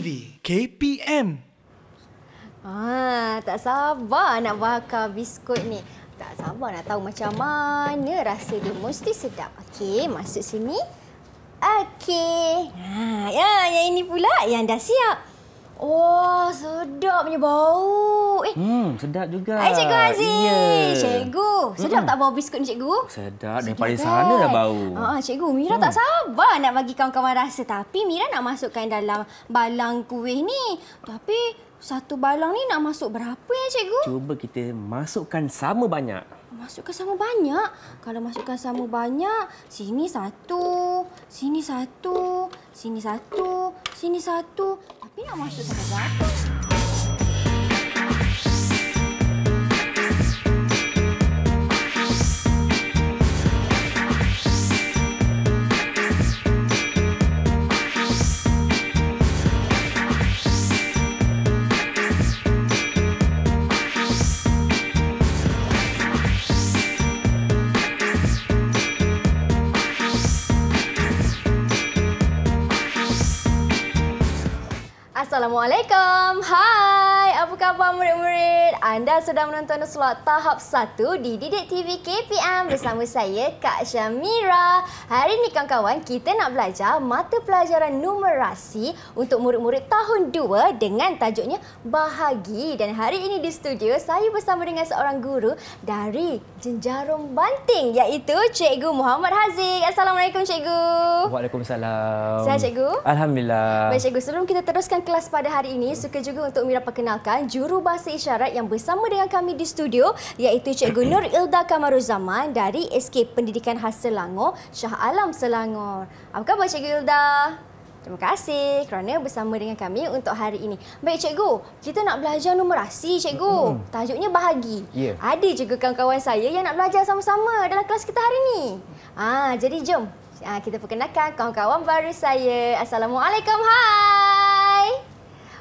TV KPM. Ah, tak sabar nak bakar biskut ni. Tak sabar nak tahu macam mana rasa dia. Mesti sedap. Okey, masuk sini. Okey. Ha, ya, yang ini pula yang dah siap. Oh, sedap punya bau. Eh, Hmm, sedap juga. Hai Cikgu Aziz. Ya. Cikgu, sedap tak bau biskut ni Cikgu? Sedap. Daripada Sedap, sana dah kan? bau. Ah, cikgu, Mira hmm. tak sabar nak bagi kawan-kawan rasa. Tapi Mira nak masukkan dalam balang kuih ni. Tapi satu balang ni nak masuk berapa ya cikgu? Cuba kita masukkan sama banyak. Masukkan sama banyak. Kalau masukkan sama banyak, sini satu, sini satu, sini satu, sini satu. Tapi nak masuk sampai berapa? Assalamualaikum. Hai, apa khabar murid-murid? Anda sedang menonton slot tahap 1 di Didik TV KPM bersama saya Kak Syamira. Hari ini kawan-kawan, kita nak belajar mata pelajaran numerasi untuk murid-murid tahun 2 dengan tajuknya Bahagi. Dan hari ini di studio saya bersama dengan seorang guru dari Jenjarum Banting iaitu Cikgu Muhammad Haziq. Assalamualaikum Cikgu. Waalaikumsalam. Sihat, Cikgu? Alhamdulillah. Baik cikgu, sebelum kita teruskan kelas pada hari ini, suka juga untuk Mira perkenalkan juru bahasa isyarat yang bersama dengan kami di studio iaitu Cikgu Nur Ilda Kamaruzaman dari SK Pendidikan Khas Selangor, Shah Alam Selangor. Apa khabar Cikgu Ilda? Terima kasih kerana bersama dengan kami untuk hari ini. Baik cikgu, kita nak belajar numerasi cikgu. Mm-hmm. Tajuknya bahagi. Ya. Ada juga kawan-kawan saya yang nak belajar sama-sama dalam kelas kita hari ini. Ah, jadi jom ah, kita perkenalkan kawan-kawan baru saya. Assalamualaikum. Hai.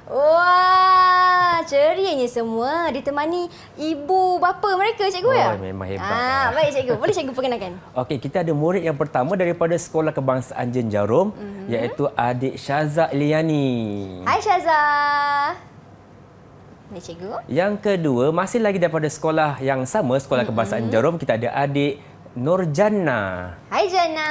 Wah, cerianya semua ditemani ibu bapa mereka cikgu ya? Oh, memang hebat. Ah, baik cikgu. Boleh cikgu perkenalkan? Okey, kita ada murid yang pertama daripada Sekolah Kebangsaan Jenjarum Mhm. mm-hmm. iaitu adik Syaza Iliani. Hai Syaza. Ni cikgu. Yang kedua, masih lagi daripada sekolah yang sama, Sekolah mm-hmm. Kebangsaan Jenjarum, kita ada adik Nurjana. Hai Jana.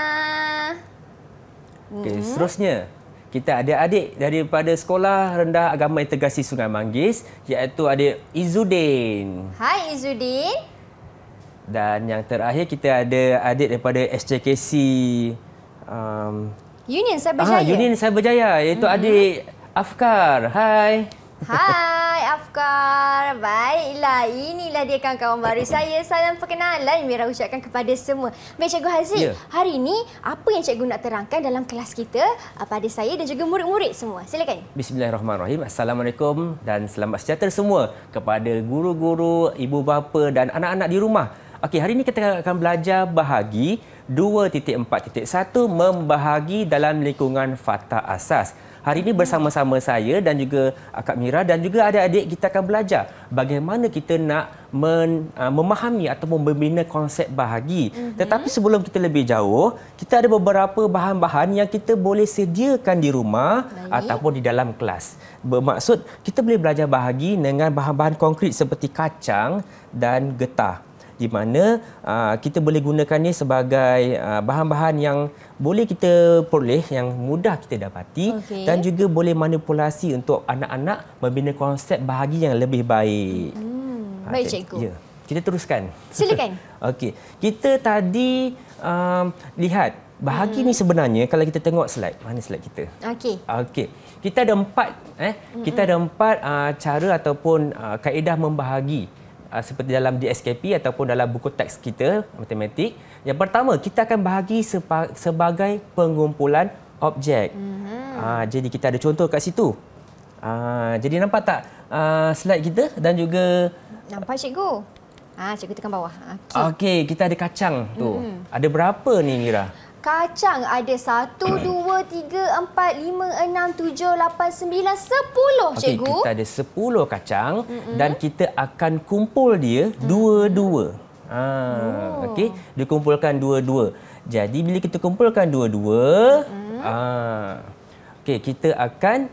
Okey, seterusnya kita ada adik daripada Sekolah Rendah Agama Integrasi Sungai Manggis iaitu adik Izudin. Hai Izudin. Dan yang terakhir kita ada adik daripada SJKC um, Union Cyberjaya. ah, Union Cyberjaya iaitu mm-hmm. adik Afkar. Hai. Hai Afkar. Baiklah, inilah dia kawan-kawan baru saya. Salam perkenalan Mira ucapkan kepada semua. Baik Cikgu Haziq, Ya. hari ini apa yang Cikgu nak terangkan dalam kelas kita ah, pada saya dan juga murid-murid semua? Silakan. Bismillahirrahmanirrahim. Assalamualaikum dan selamat sejahtera semua kepada guru-guru, ibu bapa dan anak-anak di rumah. Okey, hari ini kita akan belajar bahagi 2.4.1 membahagi dalam lingkungan fakta asas. Hari ini bersama-sama saya dan juga Akak Mira dan juga adik-adik kita akan belajar bagaimana kita nak men, uh, memahami atau membina konsep bahagi. Mm-hmm. Tetapi sebelum kita lebih jauh, kita ada beberapa bahan-bahan yang kita boleh sediakan di rumah Baik. ataupun di dalam kelas. Bermaksud kita boleh belajar bahagi dengan bahan-bahan konkret seperti kacang dan getah di mana uh, kita boleh gunakannya sebagai uh, bahan-bahan yang boleh kita peroleh yang mudah kita dapati Okey. dan juga boleh manipulasi untuk anak-anak membina konsep bahagi yang lebih baik. Hmm, Ah, baik cikgu. Ya. Kita teruskan. Silakan. Okey. Kita tadi um, lihat bahagi hmm. ni sebenarnya kalau kita tengok slide, mana slide kita? Okey. Okey. Kita ada empat eh mm-hmm. kita ada empat uh, cara ataupun uh, kaedah membahagi uh, seperti dalam DSKP ataupun dalam buku teks kita matematik. Yang pertama, kita akan bahagi sebagai pengumpulan objek. Mm-hmm. Uh, jadi kita ada contoh kat situ. Uh, jadi nampak tak uh, slide kita dan juga Nampak cikgu? Ah, cikgu tekan bawah. Okey. okey, kita ada kacang tu. Mm-hmm. Ada berapa ni Mira? Kacang ada 1, 2, 3, 4, 5, 6, 7, 8, 9, 10 Okey, cikgu. kita ada 10 kacang mm-hmm. dan kita akan kumpul dia dua-dua. Ha, Oh. okey, dikumpulkan dua-dua. Jadi bila kita kumpulkan dua-dua, mm. ha, okey, kita akan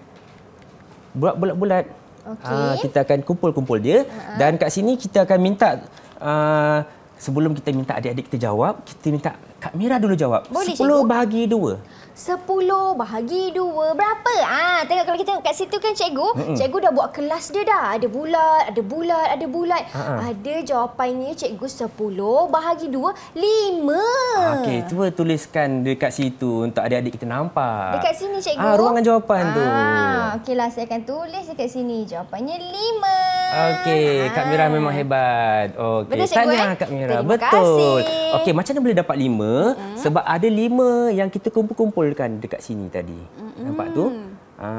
bulat-bulat. Okey. Ah, kita akan kumpul-kumpul dia uh-huh. dan kat sini kita akan minta uh, sebelum kita minta adik-adik kita jawab, kita minta Kak Mira dulu jawab. Boleh, 10 cikgu? bahagi 2. 10 bahagi 2 berapa? Ah, tengok kalau kita tengok kat situ kan cikgu, Mm-mm. cikgu dah buat kelas dia dah. Ada bulat, ada bulat, ada bulat. Ha-ha. Ada jawapannya cikgu 10 bahagi 2 5. Okey, cuba tuliskan dekat situ untuk adik-adik kita nampak. Dekat sini cikgu. Ah, ruangan jawapan tu. Ah, okeylah saya akan tulis dekat sini. Jawapannya 5. Okey, Kak Mira memang hebat. Okey, Betul, cikgu, tahniah eh? Kak Mira. Terima Betul. Okey, macam mana boleh dapat lima? Hmm. Sebab ada lima yang kita kumpul-kumpulkan dekat sini tadi. Hmm. Nampak tu? Ha,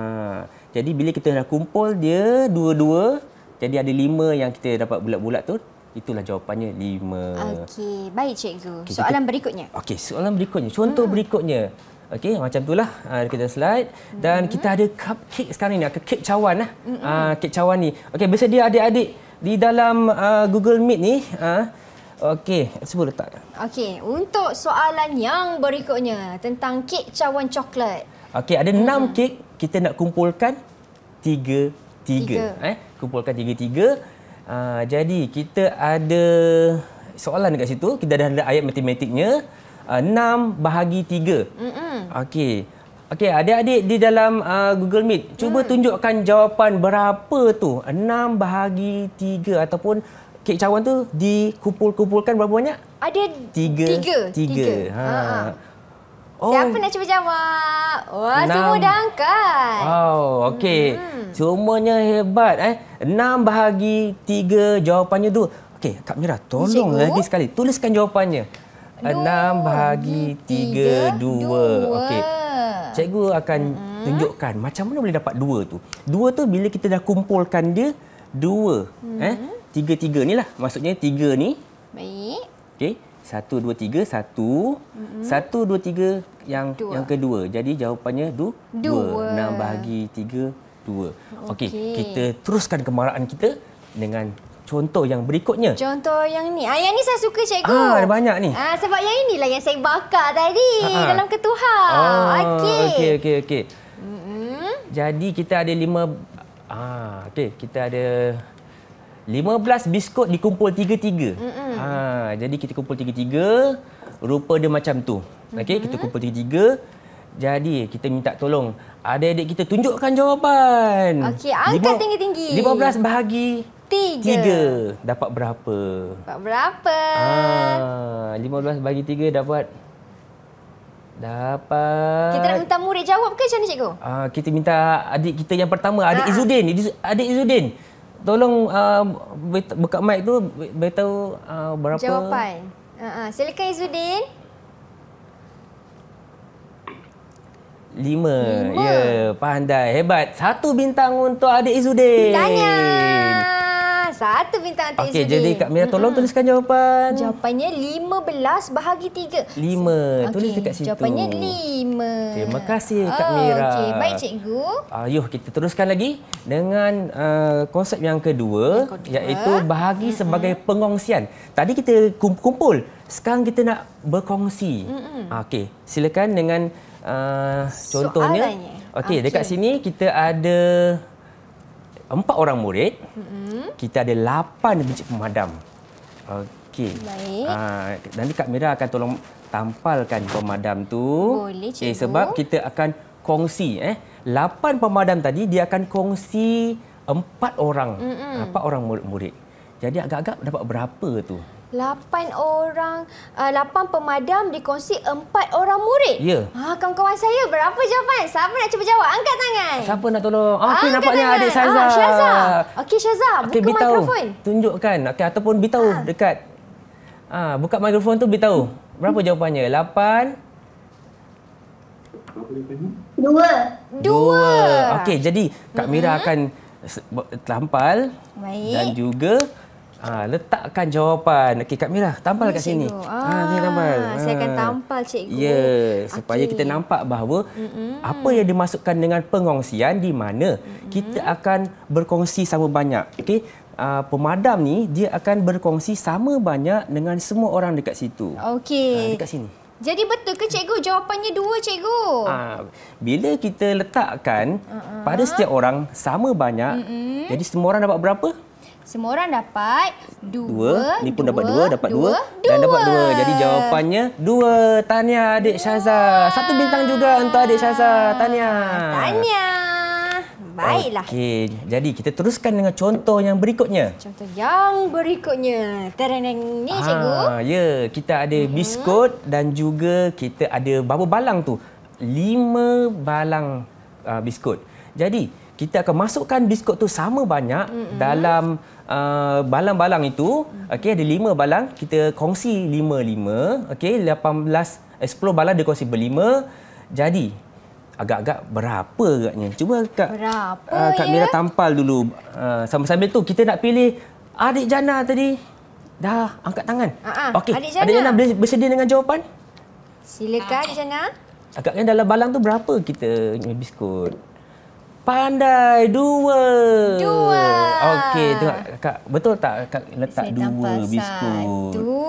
jadi bila kita dah kumpul dia dua-dua, jadi ada lima yang kita dapat bulat-bulat tu, itulah jawapannya lima. Okey, baik cikgu. Okey, Soalan kita- berikutnya. Okey, soalan berikutnya. Contoh hmm. berikutnya. Okey, macam itulah uh, kita slide dan kita ada cupcake sekarang ni, kek cawan lah. Hmm. Uh, kek cawan ni. Okey, bersedia adik-adik di dalam uh, Google Meet ni. Uh, Okey, cuba letak. Okey, untuk soalan yang berikutnya tentang kek cawan coklat. Okey, ada enam kek kita nak kumpulkan tiga Tiga. tiga. Eh, kumpulkan tiga tiga. Uh, jadi kita ada soalan dekat situ. Kita dah ada ayat matematiknya. Uh, 6 bahagi 3. Okey. Okey, adik-adik di dalam uh, Google Meet, cuba Mm. tunjukkan jawapan berapa tu? 6 bahagi 3 ataupun kek cawan tu dikumpul-kumpulkan berapa banyak? Ada Tiga. Tiga. Tiga. Ha. Oh. Siapa nak cuba jawab? Wah, Enam. semua dah angkat. Oh, okey. Hmm. Semuanya hebat eh. 6 bahagi 3 jawapannya tu. Okey, Kak Mira, tolong Cikgu? lagi sekali tuliskan jawapannya. 6 bahagi 3 2. Okey. Cikgu akan hmm. tunjukkan macam mana boleh dapat 2 tu. 2 tu bila kita dah kumpulkan dia 2 hmm. eh. 3 3 ni lah. Maksudnya 3 ni Baik. Okey. Satu, dua, tiga. Satu. Mm-hmm. Satu, dua, tiga. Yang Dua. yang kedua. Jadi jawapannya du, Dua. Enam bahagi tiga, dua. Okey. Okey. Kita teruskan kemarahan kita dengan contoh yang berikutnya. Contoh yang ni. Ah, yang ni saya suka cikgu. Ah, ada banyak ni. Ah, sebab yang inilah yang saya bakar tadi Ah, ah. dalam ketuha. Oh, Okey. Okey, okey, okey. Mm-mm. Jadi kita ada lima... Ah, okey. Kita ada... 15 biskut dikumpul tiga-tiga. Ha, jadi kita kumpul tiga-tiga, rupa dia macam tu. Okey, kita kumpul tiga-tiga. Jadi kita minta tolong adik-adik kita tunjukkan jawapan. Okey, angkat tinggi-tinggi. 15 bahagi Tiga. 3 dapat berapa? Dapat berapa? Ah, 15 bagi 3 dapat dapat Kita nak minta murid jawab ke macam mana cikgu? Ah, kita minta adik kita yang pertama, adik Ah. Izudin. Izu- Adik Izudin. Tolong uh, buka mic tu beritahu uh, berapa Jawapan. Uh-uh. Silakan Izzuddin. Lima. Lima. Ya, pandai. Hebat. Satu bintang untuk adik Izudin. Tanya. Satu bintang untuk Okey, Izzuddin. jadi Kak Mira tolong tuliskan jawapan. Jawapannya 15 bahagi 3. Lima. Tulis Okey, dekat situ. Jawapannya 5. Terima kasih, Kak oh, Mira. Okey, baik cikgu. Ayuh kita teruskan lagi dengan uh, konsep yang kedua, Yang kedua. iaitu bahagi mm-hmm. sebagai pengongsian. Tadi kita kumpul, sekarang kita nak berkongsi. Mm-hmm. Okey, silakan dengan uh, contohnya. Soalannya. Okey, Okey. dekat sini kita ada empat orang murid. Mm-hmm. Kita ada lapan biji pemadam. Okey. Baik. Uh, nanti Kak Mira akan tolong tampalkan pemadam tu. Boleh, Eh, cikgu. sebab kita akan kongsi eh. Lapan pemadam tadi dia akan kongsi empat orang. Mm-mm. Empat orang murid-murid. Jadi agak-agak dapat berapa tu? 8 orang, uh, 8 pemadam dikongsi 4 orang murid. Ya. Ha, kawan-kawan saya berapa jawapan? Siapa nak cuba jawab? Angkat tangan. Siapa nak tolong? Ah, Okey nampaknya tangan. adik Syaza. Ah, Syaza. Okey Syaza, buka beritahu. mikrofon. Tunjukkan. Okey ataupun beritahu Ah. dekat Ah, buka mikrofon tu beritahu. Berapa jawapannya? Lapan? Dua. Dua. Okey, jadi Kak Mira akan se- bu- tampal Baik. dan juga ah, letakkan jawapan. Okey, Kak Mira, tampal kat sini. Cikgu. Ah, ni tampal. Saya akan tampal, cikgu. Ya, supaya Okey. kita nampak bahawa apa yang dimasukkan dengan pengongsian di mana kita akan berkongsi sama banyak. Okey. Uh, pemadam ni dia akan berkongsi sama banyak dengan semua orang dekat situ. Ah, Okey. dekat sini. Jadi betul ke cikgu jawapannya dua cikgu? Ah, bila kita letakkan uh-uh. pada setiap orang sama banyak, uh-uh. jadi semua orang dapat berapa? Semua orang dapat dua. Dua. Ni pun dapat dua, dapat dua, dua. Dan dapat dua. Jadi jawapannya dua. Tanya adik Syaza. Satu bintang juga untuk adik Syaza. Tanya. Tanya. Baiklah. Okey. Jadi kita teruskan dengan contoh yang berikutnya. Contoh yang berikutnya. Tereneng ni cikgu. Ah, ya, kita ada uh-huh. biskut dan juga kita ada berapa balang tu? Lima balang uh, biskut. Jadi, kita akan masukkan biskut tu sama banyak uh-huh. dalam uh, balang-balang itu. Okey, ada lima balang. Kita kongsi lima-lima. Okey, 18, eh, 10 balang dia kongsi berlima. Jadi, agak-agak berapa agaknya. Cuba Kak, berapa uh, Kak ya? Mira tampal dulu. Uh, sambil-sambil tu kita nak pilih adik Jana tadi. Dah angkat tangan. Uh-huh. Okey. Adik Jana. Adik Jana bersedia dengan jawapan? Silakan Adik Jana. Agaknya dalam balang tu berapa kita biskut? Pandai dua. Dua. Okey, tengok Kak betul tak Kak letak Saya dua biskut? Satu.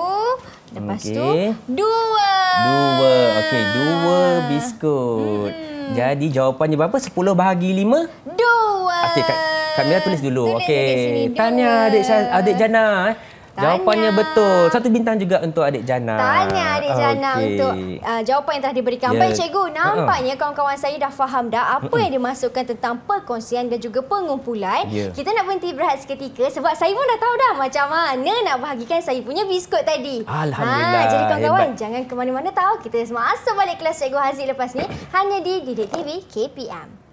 Lepas Okey. tu dua. Dua. Okey, dua biskut. Hmm. Jadi jawapannya berapa? 10 bahagi 5? Dua. Okey, Kak, Kak Mira tulis dulu. Okey. Tanya adik adik Jana. eh. Tanya. Jawapannya betul. Satu bintang juga untuk adik Jana. Tanya adik Jana Okey. untuk uh, jawapan yang telah diberikan. Ya. Baik cikgu, nampaknya kawan-kawan saya dah faham dah apa yang dimasukkan tentang perkongsian dan juga pengumpulan. Ya. Kita nak berhenti berehat seketika sebab saya pun dah tahu dah macam mana nak bahagikan saya punya biskut tadi. Alhamdulillah, Ha, jadi kawan-kawan hebat. jangan ke mana-mana tahu. Kita masuk balik kelas Cikgu Haziq lepas ni hanya di Didik TV KPM.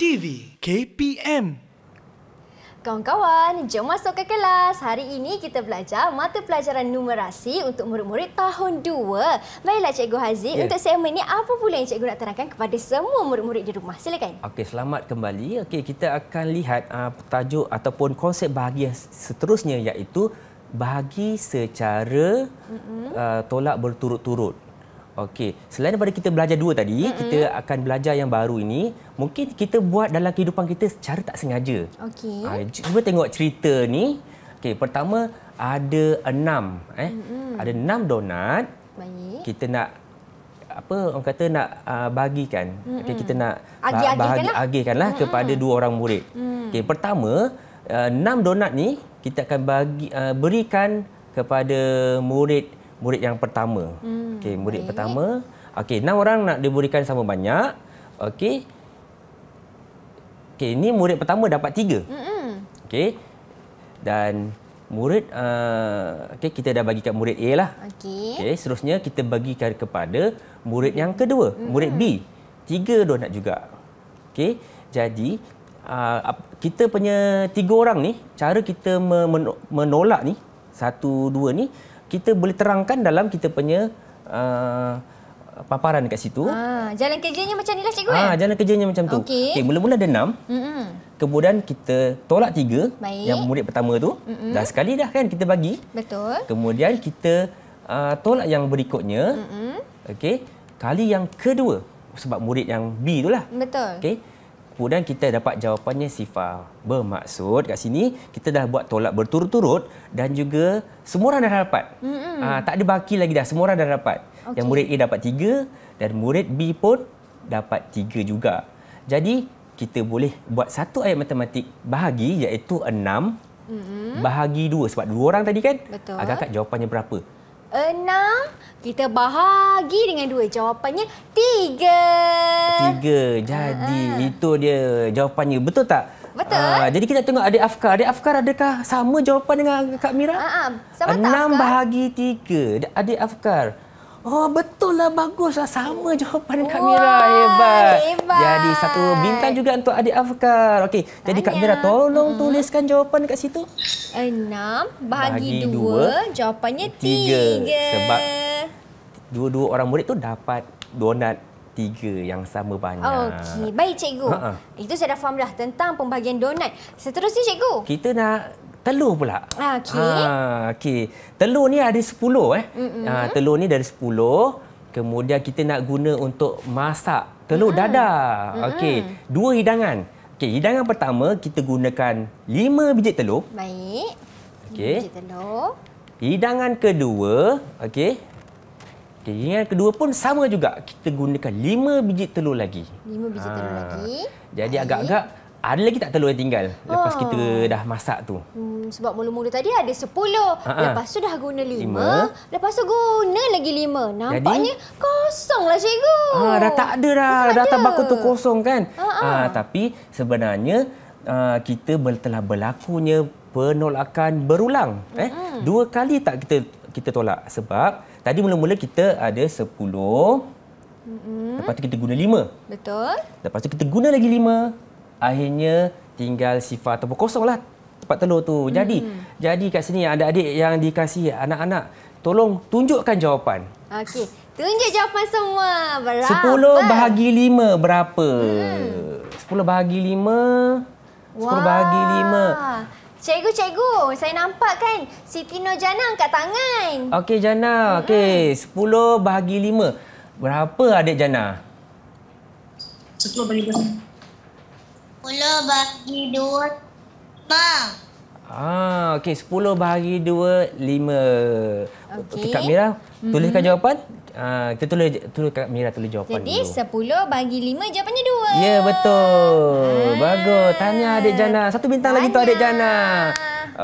TV KPM Kawan-kawan, jom masuk ke kelas. Hari ini kita belajar mata pelajaran numerasi untuk murid-murid tahun 2. Baiklah Cikgu Haziq, Ya. untuk segmen ini apa pula yang Cikgu nak terangkan kepada semua murid-murid di rumah? Silakan. Okey, selamat kembali. Okey, kita akan lihat uh, tajuk ataupun konsep bahagian seterusnya iaitu bahagi secara uh, tolak berturut-turut. Okey, selain daripada kita belajar dua tadi, mm-hmm. kita akan belajar yang baru ini. Mungkin kita buat dalam kehidupan kita secara tak sengaja. Okey. Ah, cuba tengok cerita ni. Okey, pertama ada enam. Eh? Mm-hmm. Ada enam donat. Baik. Kita nak apa orang kata nak uh, bagikan. Mm-hmm. Okey, kita nak Agi-agikan bahagi, lah. mm-hmm. kepada dua orang murid. Mm. Okey, pertama uh, enam donat ni kita akan bagi uh, berikan kepada murid murid yang pertama. Hmm, Okey, murid baik. pertama. Okey, enam orang nak diberikan sama banyak. Okey. Okey, ini murid pertama dapat tiga. Mm-mm. Okey. Dan murid uh, okey kita dah bagikan murid A lah. Okey. Okey, seterusnya kita bagikan kepada murid yang kedua, mm-hmm. murid B. Tiga donat juga. Okey. Jadi uh, kita punya tiga orang ni, cara kita me- men- menolak ni, satu dua ni, kita boleh terangkan dalam kita punya uh, paparan dekat situ. Ha, jalan kerjanya macam ni lah Cikgu eh? jalan kerjanya macam tu. Okey. Okey, mula-mula ada enam. Mm-mm. Kemudian kita tolak tiga Baik. yang murid pertama tu. Mm-hmm. Dah sekali dah kan kita bagi. Betul. Kemudian kita uh, tolak yang berikutnya. Mm-mm. Okey. Kali yang kedua sebab murid yang B tu lah. Betul. Okey. Kemudian kita dapat jawapannya sifar. Bermaksud kat sini kita dah buat tolak berturut-turut dan juga semua orang dah dapat. Mm-hmm. Uh, tak ada baki lagi dah. Semua orang dah dapat. Okey. Yang murid A dapat tiga dan murid B pun dapat tiga juga. Jadi kita boleh buat satu ayat matematik bahagi iaitu enam mm-hmm. bahagi dua. Sebab dua orang tadi kan? Betul. Agak-agak jawapannya berapa? Enam. Kita bahagi dengan dua. Jawapannya tiga. Tiga. Jadi itu dia jawapannya. Betul tak? Betul. Ah, jadi kita tengok adik Afkar. Adik Afkar adakah sama jawapan dengan Kak Mira? Ah, ah. Sama tak, Enam bahagi tiga. Adik Afkar. Oh betul lah bagus lah sama jawapan Kak Wah, Mira hebat. hebat. Jadi satu bintang juga untuk adik Afkar. Okey, jadi Kak. Mira tolong tuliskan jawapan dekat situ. Enam Bahagi bahagi dua, dua. Jawapannya tiga. tiga. Sebab dua-dua orang murid tu dapat donat tiga yang sama banyak. Okey, baik cikgu. Ha-ha. Itu saya dah faham dah tentang pembahagian donat. Seterusnya cikgu. Kita nak telur pula. Ah, okey. Ha, okey. Telur ni ada 10 eh. Ha, telur ni dari 10. Kemudian kita nak guna untuk masak telur dadar. Okey. Dua hidangan. Okey, hidangan pertama kita gunakan 5 biji telur. Baik. Okey. Biji telur. Hidangan kedua, okey. Okey, hidangan kedua pun sama juga. Kita gunakan 5 biji telur lagi. Lima biji telur Ah. lagi. Jadi agak-agak ada lagi tak telur yang tinggal lepas Oh. kita dah masak tu? Hmm, sebab mula-mula tadi ada 10. Ha-ha. Lepas tu dah guna 5. Lima. Lepas tu guna lagi 5. Nampaknya kosong lah cikgu. Ah, dah tak ada dah. Tak dah tabak tu kosong kan? Ha-ha. Ah, tapi sebenarnya ah, kita telah berlakunya penolakan berulang. Eh? Dua kali tak kita kita tolak sebab tadi mula-mula kita ada 10. Lepas tu kita guna 5. Betul. Lepas tu kita guna lagi lima. Akhirnya tinggal sifar ataupun kosong lah tempat telur tu. Jadi, jadi kat sini adik-adik yang dikasih anak-anak, tolong tunjukkan jawapan. Okey. Tunjuk jawapan semua. Berapa? 10 bahagi 5 berapa? Hmm. 10 bahagi 5. 10 bahagi 5. Cikgu, cikgu. Saya nampak kan Siti Nurjana angkat tangan. Okey Jana, okey 10 bahagi 5. Berapa adik Jana? 10 bagi 2. 10 bagi 2. 5. Ah, okey 10 bahagi 2 5. Okey. Kak Mira, tuliskan jawapan. Ah, kita tulis tulis Kak Mira tulis jawapan Jadi dulu. 10 bagi 5 jawapannya 2. Ya betul. Bagus. Tanya adik Jana. Satu bintang lagi untuk adik Jana.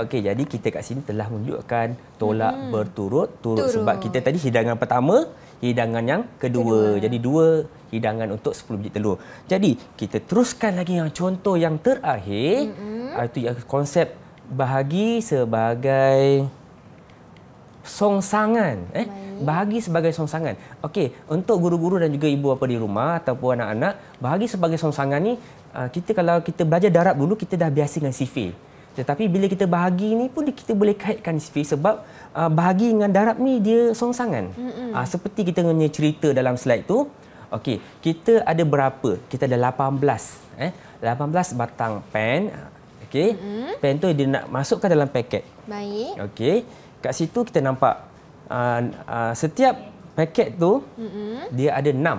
Okey, jadi kita kat sini telah menunjukkan tolak hmm. berturut-turut Turut. sebab kita tadi hidangan pertama, hidangan yang kedua. kedua. Jadi dua hidangan untuk 10 biji telur. Jadi kita teruskan lagi yang contoh yang terakhir. Hmm. Itu yang konsep bahagi sebagai songsangan eh bahagi sebagai songsangan okey untuk guru-guru dan juga ibu bapa di rumah ataupun anak-anak bahagi sebagai songsangan ni uh, kita kalau kita belajar darab dulu kita dah biasa dengan sifir tetapi bila kita bahagi ni pun kita boleh kaitkan sifir sebab uh, bahagi dengan darab ni dia songsangan uh, seperti kita punya cerita dalam slide tu okey kita ada berapa kita ada 18 eh 18 batang pen okey pen tu dia nak masukkan dalam paket Baik. Okey. Kat situ kita nampak uh, uh, setiap paket tu mm-hmm. dia ada enam.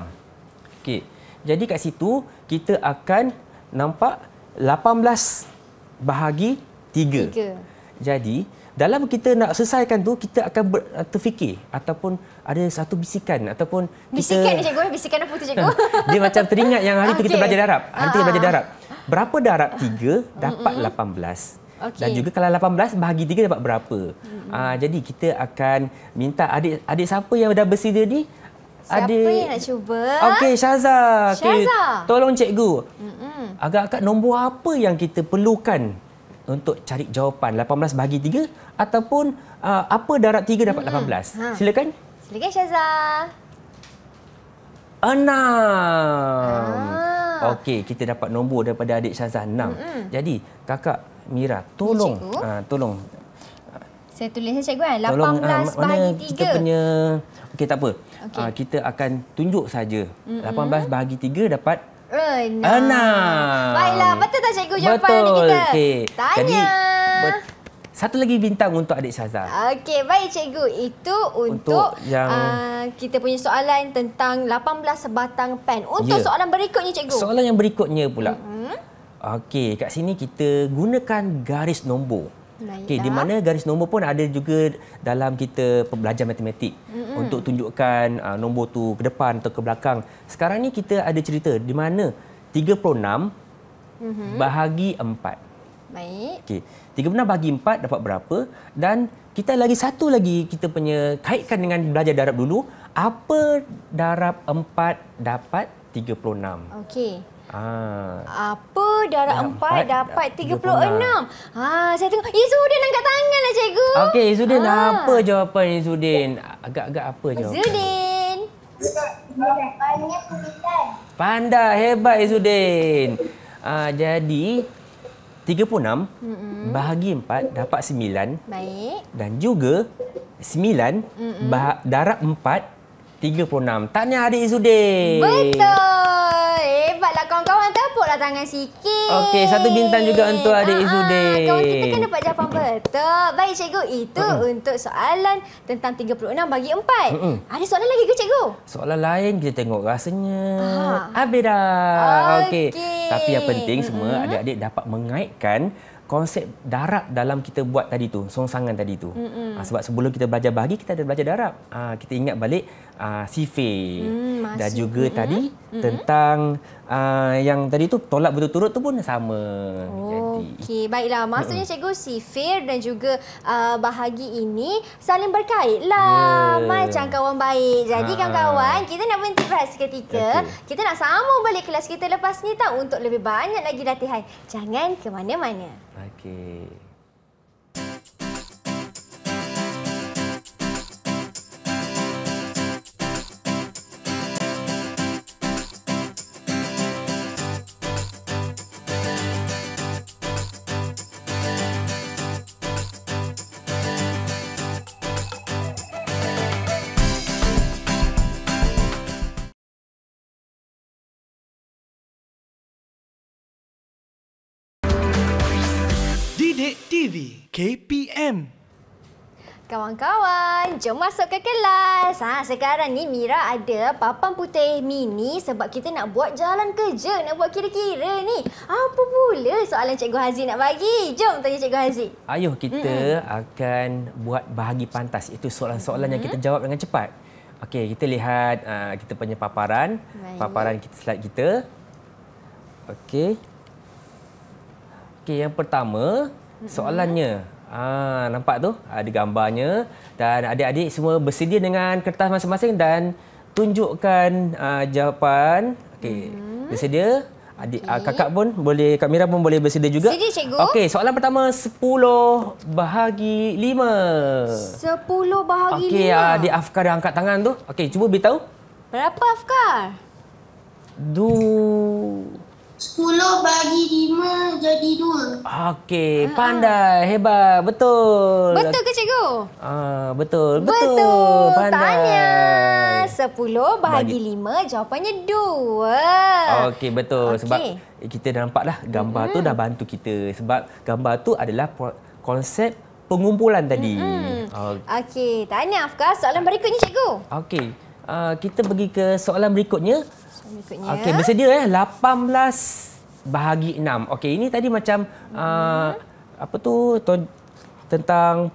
Okey. Jadi kat situ kita akan nampak 18 bahagi 3. Tiga. Jadi dalam kita nak selesaikan tu kita akan ber, uh, terfikir ataupun ada satu bisikan ataupun Bisikan ni kita cikgu. eh? Bisikan apa tu cikgu? dia macam teringat yang hari tu kita belajar darab. Hari tu kita Ah. belajar darab. Berapa darab 3 dapat 18. Okey. Dan juga kalau 18 bahagi 3 dapat berapa. Ah jadi kita akan minta adik adik siapa yang dah bersedia ni? Siapa adik yang nak cuba? Okey Syaza. Syaza. Tolong cikgu. Agak-agak nombor apa yang kita perlukan untuk cari jawapan 18 bahagi 3 ataupun uh, apa darab 3 dapat 18? Ha. Silakan. Silakan Syaza. Enam. Ah. Okey, kita dapat nombor daripada adik Syazah enam. Jadi, kakak Mira, tolong uh, tolong Saya tulis cikgu kan. 18 tolong ah, bahagi mana kita 3. punya Okey, tak apa. Okey. Ah, kita akan tunjuk saja. 18 bahagi 3 dapat Enam. enam. Baiklah, betul tak cikgu jawapan Betul. ni kita? Okey. Tanya. Jadi, satu lagi bintang untuk adik Syazah. Okey, baik cikgu. Itu untuk, Untuk yang- uh, kita punya soalan tentang 18 sebatang pen. Untuk Ya. soalan berikutnya cikgu. Soalan yang berikutnya pula. Okey, kat sini kita gunakan garis nombor. Okey, di mana garis nombor pun ada juga dalam kita belajar matematik mm-hmm. untuk tunjukkan uh, nombor tu ke depan atau ke belakang. Sekarang ni kita ada cerita di mana 36 mm-hmm. bahagi 4. Baik. Okey, 36 bahagi 4 dapat berapa? Dan kita lagi satu lagi kita punya kaitkan dengan belajar darab dulu. Apa darab 4 dapat 36? Okey. Ah. Apa darab Darab empat dapat dapat 36? Ha, saya tengok. Izudin angkat tangan lah cikgu. Okey, Izudin, Ah. apa jawapan Izudin? Agak-agak apa jawapan? Izudin. Pandai, hebat Izudin. Ah, jadi, 36 mm-hmm. bahagi 4 dapat 9 Baik. dan juga 9 bah- darab 4 36. Tanya adik Izudin. Betul. Hebatlah kawan-kawan. Tepuklah tangan sikit. Okey, satu bintang juga untuk adik Ah, ah, Izudin. Kawan kita kan dapat jawapan betul. Baik cikgu, itu untuk soalan tentang 36 bagi 4. Mm-mm. Ada soalan lagi ke cikgu? Soalan lain kita tengok rasanya. Ah. Habis dah. Okey. Okey. Tapi yang penting semua adik-adik dapat mengaitkan konsep darab dalam kita buat tadi tu, songsangan tadi tu. Ha, sebab sebelum kita belajar bahagi kita ada belajar darab. Ha, kita ingat balik uh, sifir. Hmm, Dan juga tadi tentang uh, yang tadi tu tolak berturut-turut tu pun sama. Jadi Okey, baiklah. Maksudnya cikgu sifir dan juga uh, bahagi ini saling berkait lah. Ya. Macam kawan baik. Jadi Ha. kawan-kawan, kita nak berhenti berehat seketika. Okey. Kita nak sambung balik kelas kita lepas ni tau untuk lebih banyak lagi latihan. Jangan ke mana-mana. Okey. KPM Kawan-kawan, jom masuk ke kelas. Ha, sekarang ni Mira ada papan putih mini sebab kita nak buat jalan kerja, nak buat kira-kira ni. Apa pula soalan Cikgu Haziq nak bagi? Jom tanya Cikgu Haziq. Ayuh kita mm akan buat bahagi pantas. Itu soalan-soalan yang kita jawab dengan cepat. Okey, kita lihat uh, kita punya paparan. Baik. Paparan kita slide kita. Okey. Okey, yang pertama soalannya. Ah, nampak tu? Ada gambarnya dan adik-adik semua bersedia dengan kertas masing-masing dan tunjukkan uh, jawapan. Okey. Bersedia? Adik okay. kakak pun boleh Kak Mira pun boleh bersedia juga. Sedia, cikgu. Okey, soalan pertama 10 bahagi 5. 10 bahagi Okey, lima. adik Afkar dah angkat tangan tu. Okey, cuba beritahu. Berapa Afkar? Du 10 bagi 5 jadi 2. Okey, pandai, hebat, betul. Betul ke cikgu? Ah, betul, betul. Betul. Pandai. Tanya. 10 bahagi 5 jawapannya 2. Okey, betul. Okey. Sebab kita dah nampak dah gambar tu dah bantu kita. Sebab gambar tu adalah konsep pengumpulan tadi. Okey. Okey, tanya Afkar. Soalan berikutnya cikgu. Okey. Uh, kita pergi ke soalan berikutnya. Berikutnya. Okey, bersedia eh 18 bahagi 6. Okey, ini tadi macam uh, apa tu, tentang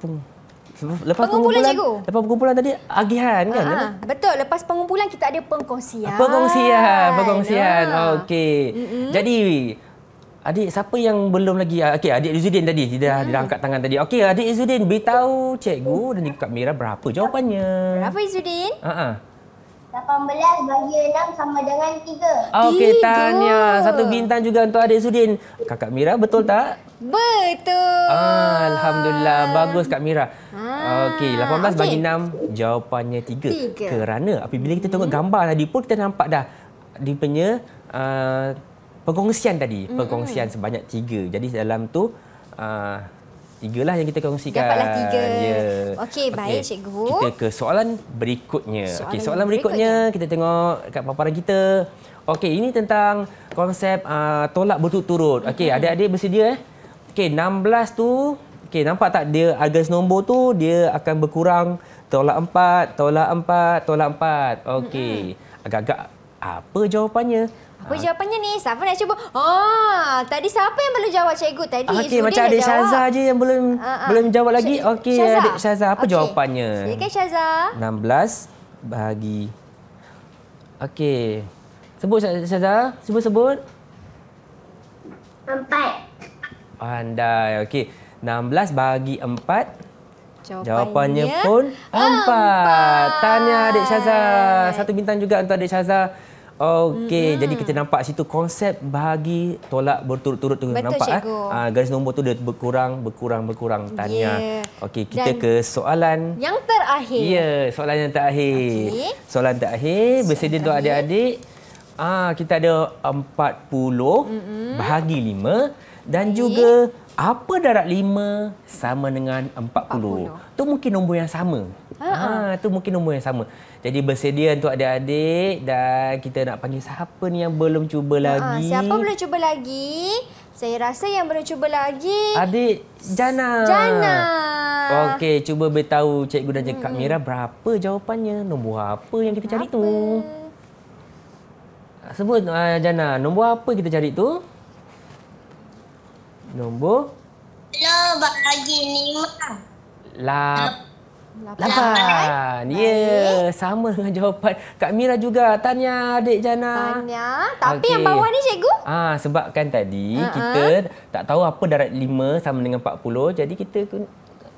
lepas Pengumpulan, pengumpulan cikgu. lepas pengumpulan tadi agihan kan? Ha, betul. Lepas pengumpulan kita ada pengkongsian. Pengkongsian, pengkongsian. Ha. Okey. Jadi adik siapa yang belum lagi okey adik Izzuddin tadi dia dah, dia dah angkat tangan tadi. Okey adik Izzuddin beritahu cikgu dan juga Kak Mira berapa jawapannya? Berapa Izzuddin? Ha ah. 18 bagi 6 sama dengan 3. Okey, tanya. Satu bintang juga untuk adik Sudin. Kakak Mira, betul tak? Betul. Ah, Alhamdulillah. Bagus Kak Mira. Ah, Okey, 18 bagi okey. 6, jawapannya 3. Tiga. Kerana apabila kita tengok gambar tadi pun, kita nampak dah dia punya uh, pengkongsian tadi. Pengkongsian sebanyak 3. Jadi dalam tu, uh, tiga lah yang kita kongsikan. Dapatlah tiga. Ya. Okey, baik, cikgu. Kita ke soalan berikutnya. Soalan Okey, soalan berikutnya kita tengok kat paparan kita. Okey, ini tentang konsep uh, tolak berturut-turut. Okey, Mm-hmm. adik-adik bersedia eh? Okey, 16 tu, okey nampak tak dia agas nombor tu dia akan berkurang tolak 4, tolak 4, tolak 4. Okey. Agak-agak apa jawapannya? Apa jawapannya ni? Siapa nak cuba? Ah, tadi siapa yang belum jawab cikgu tadi? Okey, Izzuddin macam adik. Syaza je yang belum Ah, ah. belum jawab lagi. Okey, Syaza. adik Syaza, apa Okey. jawapannya? Silakan Syaza. 16 bahagi Okey. Sebut Syaza, sebut sebut. 4. Pandai. Okey. 16 bahagi 4. Jawapannya, Jawapannya pun 4. Tanya adik Syaza. Satu bintang juga untuk adik Syaza. Okey, jadi kita nampak situ konsep bahagi tolak berturut-turut tu Betul, nampak cikgu. ah garis nombor tu dia berkurang berkurang berkurang tanya. Ya. Okey, kita Dan- ke soalan Yang terakhir. Ya, soalan yang terakhir. Okey. Soalan terakhir bersedia untuk adik-adik. Ah, kita ada 40 mm-hmm. bahagi 5 dan Baik. juga apa darab 5 sama dengan 40. 40. Tu mungkin nombor yang sama. Ha, tu mungkin nombor yang sama. Jadi bersedia untuk adik-adik dan kita nak panggil siapa ni yang belum cuba Ha, lagi. siapa belum cuba lagi? Saya rasa yang belum cuba lagi Adik Jana. Jana. Okey, cuba beritahu cikgu dan Kak Mira berapa jawapannya, nombor apa yang kita cari tu. Sebut uh, Jana, nombor apa kita cari tu? Nombor Lo bagi lima. lap Lapan. Ya, yeah, sama dengan jawapan Kak Mira juga. Tanya adik Jana. Tanya. Tapi Okey. yang bawah ni cikgu? Ah, sebab kan tadi Ha-ha. kita tak tahu apa darat 5 sama dengan 40. Jadi kita kun-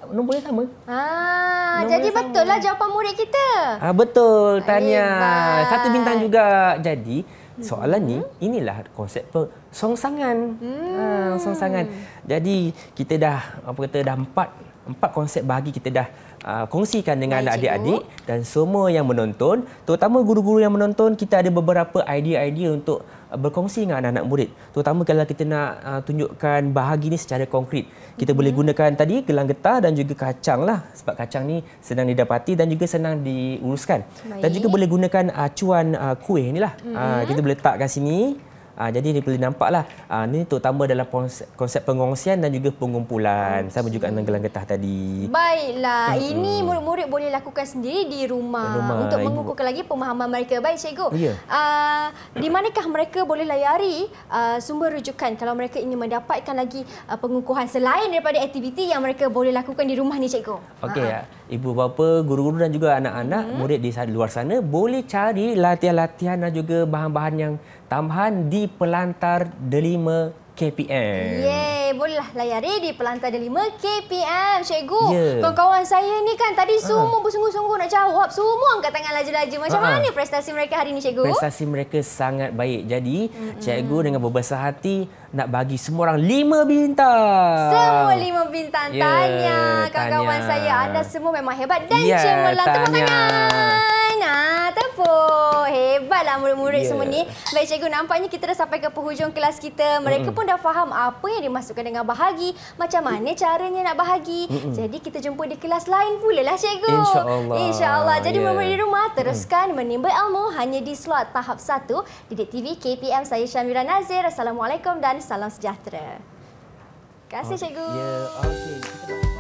nombor yang sama. Ah, Nombor jadi yang betul lah jawapan murid kita. Ah betul Tanya. Hebat. Satu bintang juga. Jadi soalan ni inilah konsep persongsangan. Hmm. Ah songsangan. Jadi kita dah apa kata dah empat empat konsep bahagi kita dah uh, kongsikan dengan Baik, adik-adik dan semua yang menonton, terutama guru-guru yang menonton, kita ada beberapa idea-idea untuk berkongsi dengan anak-anak murid. Terutama kalau kita nak uh, tunjukkan bahagi ni secara konkret. Kita boleh gunakan tadi gelang getah dan juga kacang lah sebab kacang ni senang didapati dan juga senang diuruskan. Dan Baik. juga boleh gunakan uh, cuan uh, kuih ni lah. Uh, kita boleh letakkan sini. Uh, jadi dia boleh nampak lah. Uh, ini terutama dalam konsep, pengongsian dan juga pengumpulan. Sama juga dengan gelang getah tadi. Baiklah, hmm. ini murid-murid boleh lakukan sendiri di rumah, rumah, untuk mengukuhkan lagi pemahaman mereka. Baik cikgu. Ya. Uh, di manakah mereka boleh layari uh, sumber rujukan kalau mereka ingin mendapatkan lagi uh, pengukuhan selain daripada aktiviti yang mereka boleh lakukan di rumah ni cikgu? Okey, ya. ibu bapa, guru-guru dan juga anak-anak, hmm. murid di luar sana boleh cari latihan-latihan dan juga bahan-bahan yang tambahan di Pelantar Delima KPM. Yeay, bolehlah layari di Pelantar Delima KPM, cikgu. Ya. Kawan-kawan saya ni kan tadi semua bersungguh-sungguh nak jawab. Semua angkat tangan laju-laju. Macam Ha-ha. mana prestasi mereka hari ni, cikgu? Prestasi mereka sangat baik. Jadi, mm-hmm. cikgu dengan berbesar hati nak bagi semua orang lima bintang. Semua lima bintang Ya, tanya. Kawan-kawan saya, anda semua memang hebat dan Ya, cemerlang. Tepuk Tanya. Nah, tepuk. Hebatlah murid-murid Ya. semua ni. Baik cikgu, nampaknya kita dah sampai ke penghujung kelas kita. Mereka Mm-mm. pun dah faham apa yang dimasukkan dengan bahagi, macam mana caranya nak bahagi. Jadi kita jumpa di kelas lain pula lah cikgu. InsyaAllah. InsyaAllah. Jadi Ya. murid-murid di rumah teruskan menimba ilmu hanya di slot tahap 1 Didik TV KPM. Saya Syamira Nazir. Assalamualaikum dan salam sejahtera. Terima kasih cikgu. Ya, okey. Kita-